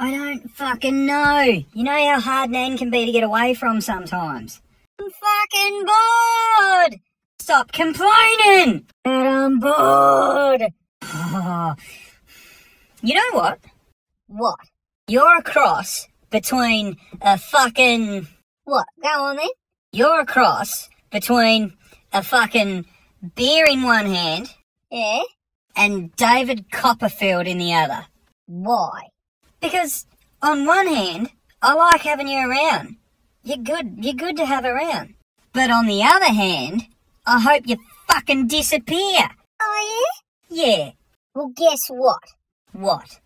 I don't fucking know. You know how hard Nan can be to get away from sometimes. I'm fucking bored. Stop complaining. But I'm bored. You know what? What? You're a cross between a fucking. What? Go on then. You're a cross between a fucking beer in one hand. Yeah. And David Copperfield in the other. Why? Because on one hand, I like having you around. You're good. You're good to have around. But on the other hand, I hope you fucking disappear. Oh yeah? Yeah. Well, guess what? What?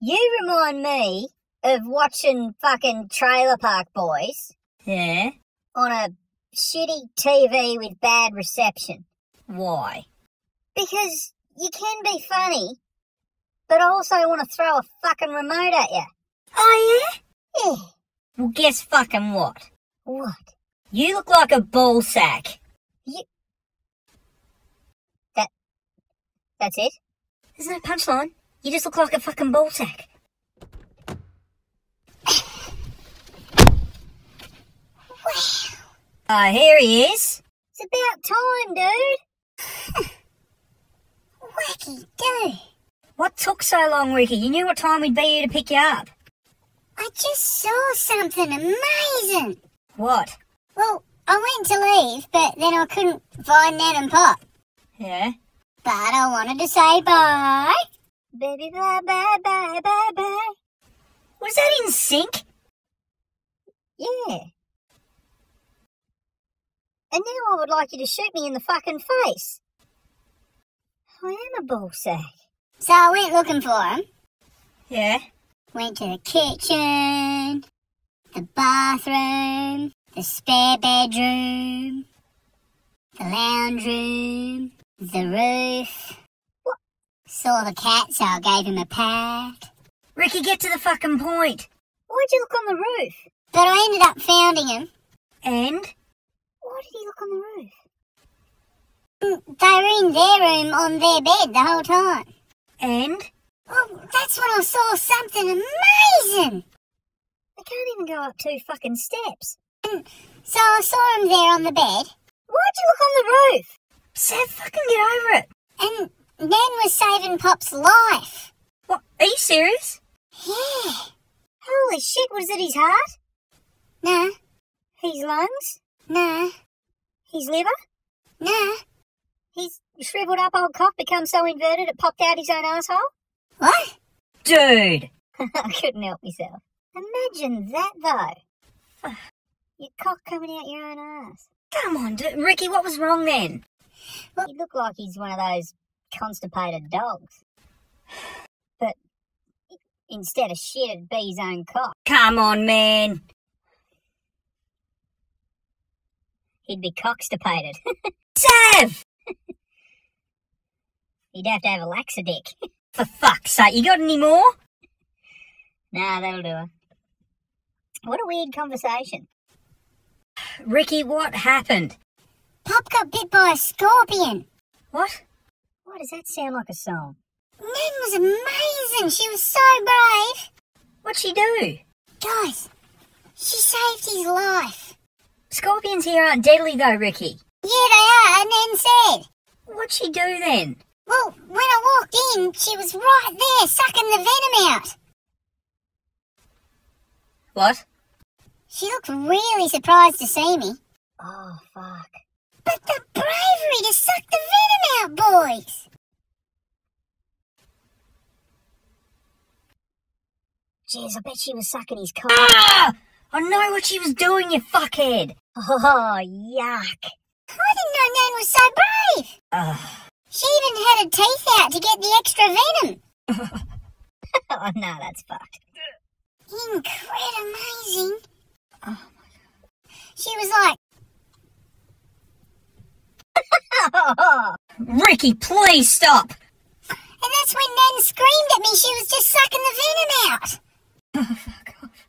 You remind me of watching fucking Trailer Park Boys. Yeah? On a shitty TV with bad reception. Why? Because you can be funny, but I also want to throw a fucking remote at you. Oh, yeah? Yeah. Well, guess fucking what? What? You look like a ball sack. You. That. That's it? There's no punchline. You just look like a fucking ball sack. Ah, uh, here he is. It's about time, dude. Ricky, dude. What took so long, Ricky? You knew what time we'd be here to pick you up. I just saw something amazing. What? Well, I went to leave, but then I couldn't find Nan and Pop. Yeah? But I wanted to say bye. Baby, bye, bye, bye, bye, bye. Was that in sync? Yeah. And now I would like you to shoot me in the fucking face. I am a ball sack. So I went looking for him. Yeah. Went to the kitchen, the bathroom, the spare bedroom, the lounge room, the roof. What? Saw the cat, so I gave him a pat. Ricky, get to the fucking point. Why'd you look on the roof? But I ended up finding him. And? Why did he look on the roof? They were in their room on their bed the whole time. And? Oh, that's when I saw something amazing. I can't even go up two fucking steps. Mm, so I saw him there on the bed. Why'd you look on the roof? So fucking get over it. And Nan was saving Pop's life. What? Are you serious? Yeah. Holy shit, was it his heart? Nah. His lungs? Nah. His liver? Nah. Shriveled up old cock become so inverted it popped out his own asshole? What? Dude! I couldn't help myself. Imagine that though. your cock coming out your own ass. Come on, dude. Ricky, what was wrong then? Well, he looked like he's one of those constipated dogs. But instead of shit, it'd be his own cock. Come on, man. He'd be cockstipated. Sav! He'd have to have a laxadick. For fuck's sake, you got any more? Nah, that'll do. What a weird conversation. Ricky, what happened? Pop got bit by a scorpion. What? Why does that sound like a song? Nan was amazing. She was so brave. What'd she do? Guys, she saved his life. Scorpions here aren't deadly though, Ricky. Yeah, they are, Nan said. What'd she do then? Well, when I walked in, she was right there sucking the venom out. What? She looked really surprised to see me. Oh, fuck. But the bravery to suck the venom out, boys! Jeez, I bet she was sucking his cock. Ah! I know what she was doing, you fuckhead! Oh, yuck. I didn't know Nan was so brave! Ugh. She even had her teeth out to get the extra venom. oh no, that's fucked. Incredible amazing. Oh my god. She was like Ricky, please stop. And that's when Nan screamed at me she was just sucking the venom out. Oh, fuck off.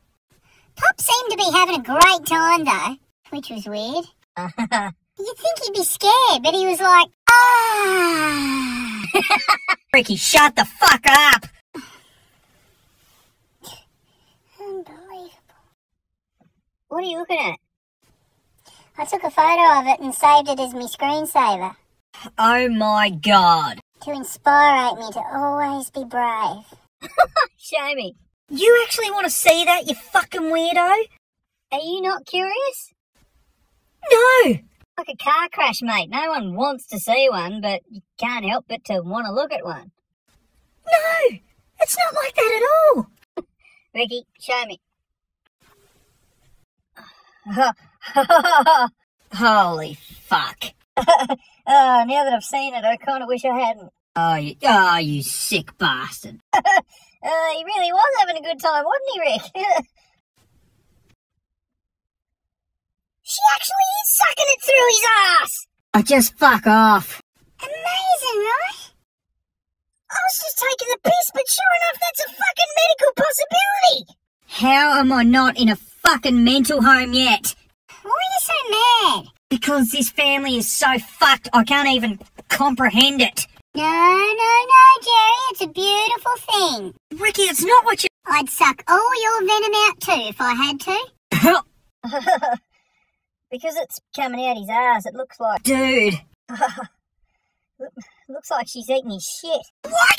Pop seemed to be having a great time though, which was weird. You'd think he'd be scared, but he was like. Ricky, shut the fuck up! Unbelievable. What are you looking at? I took a photo of it and saved it as my screensaver. Oh my god. To inspire me to always be brave. Show me. You actually want to see that, you fucking weirdo? Are you not curious? No! Like a car crash, mate. No one wants to see one, but you can't help but to want to look at one. No! It's not like that at all! Ricky, show me. Holy fuck. oh, now that I've seen it, I kind of wish I hadn't. Oh, you, oh, you sick bastard. uh, he really was having a good time, wasn't he, Rick? she actually is sucking it through his ass! I just fuck off. Amazing, right? I was just taking the piss, but sure enough, that's a fucking medical possibility! How am I not in a fucking mental home yet? Why are you so mad? Because this family is so fucked, I can't even comprehend it. No, no, no, Jerry, it's a beautiful thing. Ricky, it's not what you. I'd suck all your venom out too if I had to. because it's coming out his ass, it looks like. Dude. looks like she's eating his shit. Why